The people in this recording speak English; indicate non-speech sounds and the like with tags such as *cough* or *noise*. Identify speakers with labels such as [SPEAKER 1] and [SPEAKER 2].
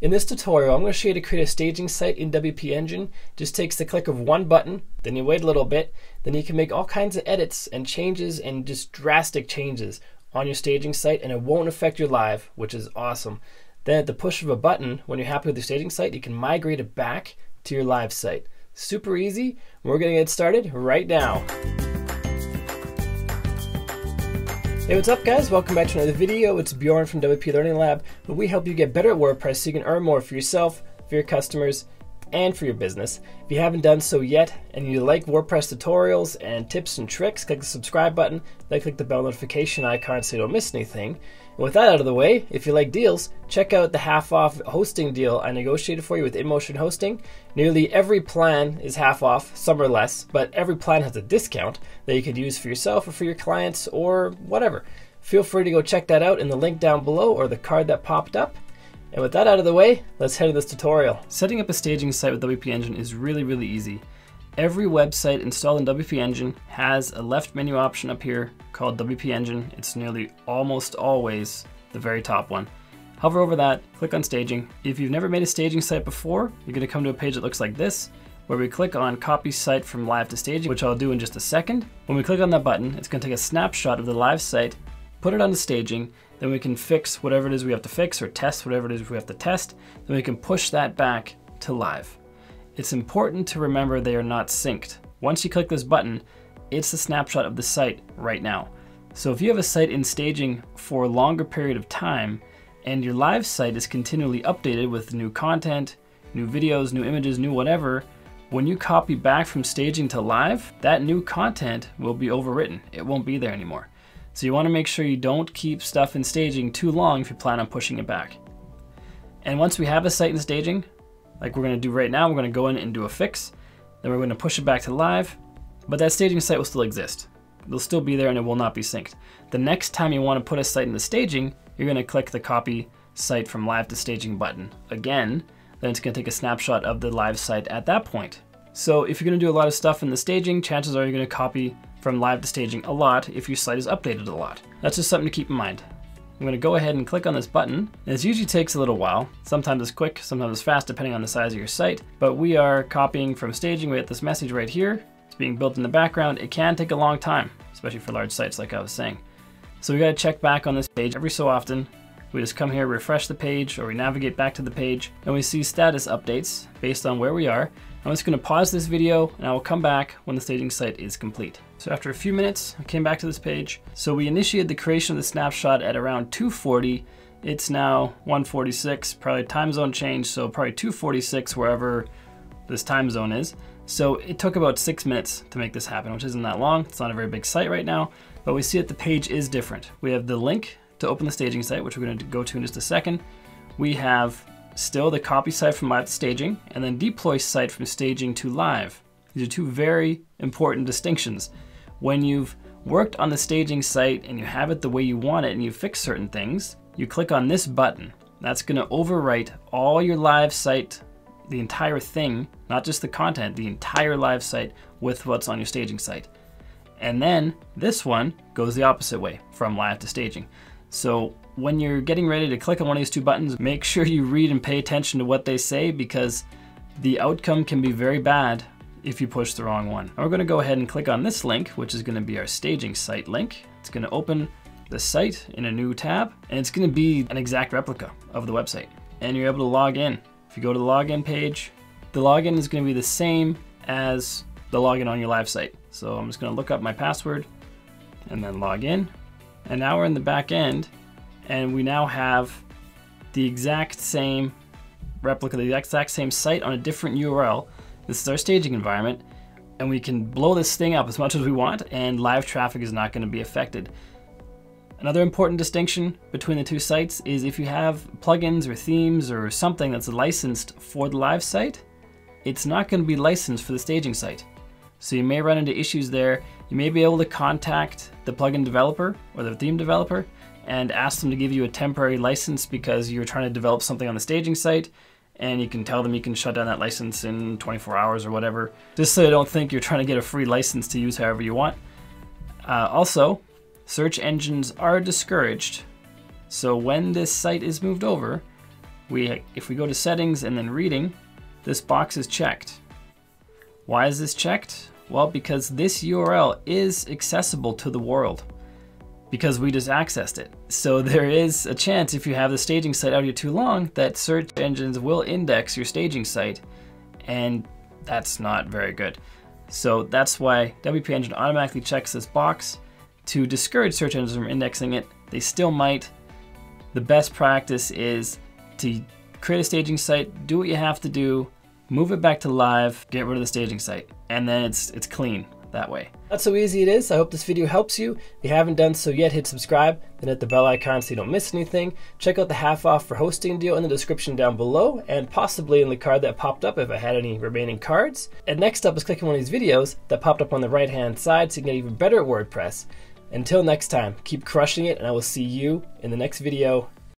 [SPEAKER 1] In this tutorial, I'm going to show you how to create a staging site in WP Engine. Just takes the click of one button, then you wait a little bit, then you can make all kinds of edits and changes and just drastic changes on your staging site and it won't affect your live, which is awesome. Then at the push of a button, when you're happy with your staging site, you can migrate it back to your live site. Super easy. We're going to get started right now. Hey, what's up guys? Welcome back to another video. It's Bjorn from WP Learning Lab, where we help you get better at WordPress so you can earn more for yourself, for your customers, and for your business. If you haven't done so yet and you like WordPress tutorials and tips and tricks, click the subscribe button, then click the bell notification icon so you don't miss anything. With that out of the way, if you like deals, check out the half off hosting deal I negotiated for you with InMotion Hosting. Nearly every plan is half off, some are less, but every plan has a discount that you could use for yourself or for your clients or whatever. Feel free to go check that out in the link down below or the card that popped up. And with that out of the way, let's head to this tutorial. Setting up a staging site with WP Engine is really, really easy. Every website installed in WP Engine has a left menu option up here called WP Engine. It's nearly almost always the very top one. Hover over that, click on staging. If you've never made a staging site before, you're gonna come to a page that looks like this, where we click on copy site from live to staging, which I'll do in just a second. When we click on that button, it's gonna take a snapshot of the live site, put it on the staging, then we can fix whatever it is we have to fix or test whatever it is we have to test. Then we can push that back to live. It's important to remember they are not synced. Once you click this button, it's a snapshot of the site right now. So if you have a site in staging for a longer period of time and your live site is continually updated with new content, new videos, new images, new whatever, when you copy back from staging to live, that new content will be overwritten. It won't be there anymore. So you want to make sure you don't keep stuff in staging too long if you plan on pushing it back. And once we have a site in staging, like we're going to do right now, we're going to go in and do a fix. Then we're going to push it back to live, but that staging site will still exist. It'll still be there and it will not be synced. The next time you want to put a site in the staging, you're going to click the copy site from live to staging button. Again, then it's going to take a snapshot of the live site at that point. So if you're going to do a lot of stuff in the staging, chances are you're going to copy from live to staging a lot if your site is updated a lot. That's just something to keep in mind. I'm going to go ahead and click on this button. And this usually takes a little while. Sometimes it's quick, sometimes it's fast, depending on the size of your site. But we are copying from staging. We get this message right here. It's being built in the background. It can take a long time, especially for large sites like I was saying. So we got to check back on this page every so often. We just come here, refresh the page, or we navigate back to the page, and we see status updates based on where we are. I'm just going to pause this video and I will come back when the staging site is complete. So after a few minutes, I came back to this page. So we initiated the creation of the snapshot at around 240. It's now 146, probably time zone change, so probably 246 wherever this time zone is. So it took about six minutes to make this happen, which isn't that long. It's not a very big site right now, but we see that the page is different. We have the link to open the staging site, which we're going to go to in just a second. We have still the copy site from live to staging, and then deploy site from staging to live. These are two very important distinctions. When you've worked on the staging site and you have it the way you want it and you fix certain things, you click on this button. That's going to overwrite all your live site, the entire thing, not just the content, the entire live site with what's on your staging site. And then this one goes the opposite way from live to staging. So when you're getting ready to click on one of these two buttons, make sure you read and pay attention to what they say because the outcome can be very bad if you push the wrong one. Now we're gonna go ahead and click on this link, which is gonna be our staging site link. It's gonna open the site in a new tab, and it's gonna be an exact replica of the website. And you're able to log in. If you go to the login page, the login is gonna be the same as the login on your live site. So I'm just gonna look up my password and then log in. And now we're in the back end and we now have the exact same replica, the exact same site on a different URL. This is our staging environment and we can blow this thing up as much as we want and live traffic is not going to be affected. Another important distinction between the two sites is if you have plugins or themes or something that's licensed for the live site, it's not going to be licensed for the staging site. So you may run into issues there. You may be able to contact the plugin developer or the theme developer and ask them to give you a temporary license because you're trying to develop something on the staging site and you can tell them you can shut down that license in 24 hours or whatever, just so they don't think you're trying to get a free license to use however you want. Uh, also, search engines are discouraged. So when this site is moved over, we if we go to settings and then reading, this box is checked. Why is this checked? Well, because this URL is accessible to the world because we just accessed it. So *laughs* there is a chance if you have the staging site out here too long that search engines will index your staging site and that's not very good. So that's why WP Engine automatically checks this box to discourage search engines from indexing it. They still might. The best practice is to create a staging site, do what you have to do, move it back to live, get rid of the staging site, and then it's it's clean that way. That's how easy it is. I hope this video helps you. If you haven't done so yet, hit subscribe, then hit the bell icon so you don't miss anything. Check out the half off for hosting deal in the description down below, and possibly in the card that popped up if I had any remaining cards. And next up is clicking one of these videos that popped up on the right hand side so you can get even better at WordPress. Until next time, keep crushing it, and I will see you in the next video.